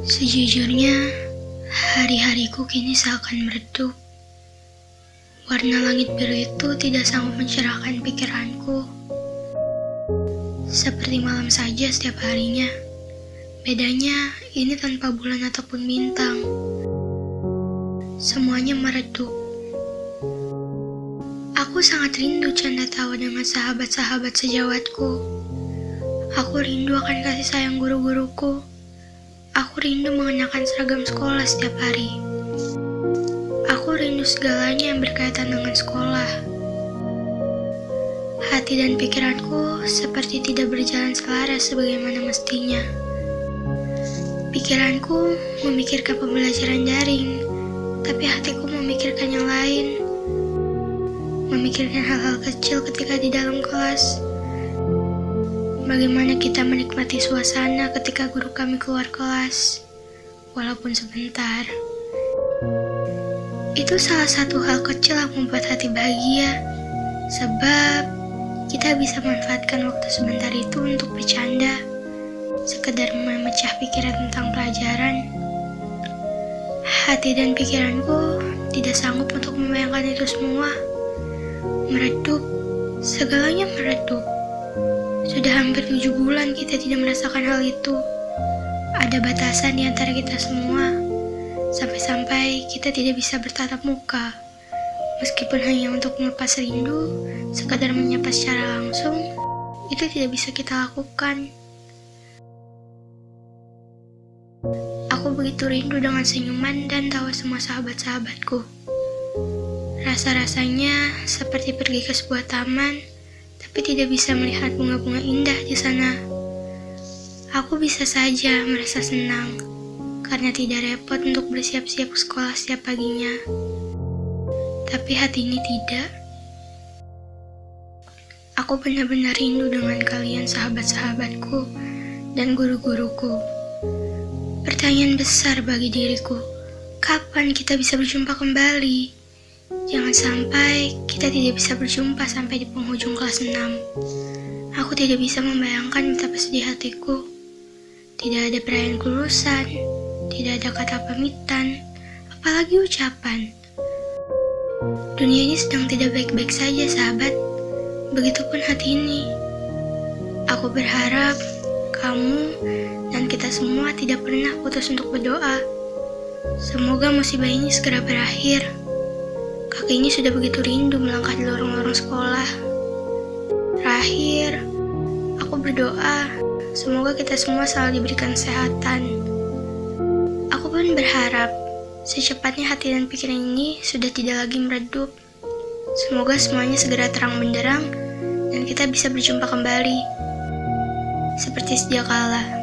Sejujurnya, hari-hariku kini seakan meredup. Warna langit biru itu tidak sanggup mencerahkan pikiranku. Seperti malam saja setiap harinya. Bedanya, ini tanpa bulan ataupun bintang. Semuanya meredup. Aku sangat rindu canda tawa dengan sahabat-sahabat sejawatku. Aku rindu akan kasih sayang guru-guruku. Rindu mengenakan seragam sekolah setiap hari. Aku rindu segalanya yang berkaitan dengan sekolah. Hati dan pikiranku seperti tidak berjalan selaras sebagaimana mestinya. Pikiranku memikirkan pembelajaran daring, tapi hatiku memikirkan yang lain. Memikirkan hal-hal kecil ketika di dalam kelas Bagaimana kita menikmati suasana ketika guru kami keluar kelas, walaupun sebentar. Itu salah satu hal kecil yang membuat hati bahagia, sebab kita bisa manfaatkan waktu sebentar itu untuk bercanda, sekedar memecah pikiran tentang pelajaran. Hati dan pikiranku tidak sanggup untuk membayangkan itu semua. Meredup, segalanya meredup. Hampir tujuh bulan kita tidak merasakan hal itu. Ada batasan di antara kita semua, sampai-sampai kita tidak bisa bertatap muka. Meskipun hanya untuk melepas rindu, sekadar menyapa secara langsung, itu tidak bisa kita lakukan. Aku begitu rindu dengan senyuman dan tawa semua sahabat-sahabatku. Rasa-rasanya seperti pergi ke sebuah taman tapi tidak bisa melihat bunga-bunga indah di sana. Aku bisa saja merasa senang karena tidak repot untuk bersiap-siap sekolah setiap paginya. Tapi hati ini tidak. Aku benar-benar rindu dengan kalian sahabat-sahabatku dan guru-guruku. Pertanyaan besar bagi diriku, kapan kita bisa berjumpa kembali? Jangan sampai kita tidak bisa berjumpa sampai di penghujung kelas 6. Aku tidak bisa membayangkan betapa sedih hatiku. Tidak ada perayaan kelulusan, tidak ada kata pamitan, apalagi ucapan. Dunia ini sedang tidak baik-baik saja, sahabat. Begitupun hati ini. Aku berharap kamu dan kita semua tidak pernah putus untuk berdoa. Semoga musibah ini segera berakhir. Kakinya sudah begitu rindu melangkah di lorong-lorong sekolah. Terakhir, aku berdoa semoga kita semua selalu diberikan kesehatan. Aku pun berharap secepatnya hati dan pikiran ini sudah tidak lagi meredup. Semoga semuanya segera terang benderang dan kita bisa berjumpa kembali. Seperti sedia kala.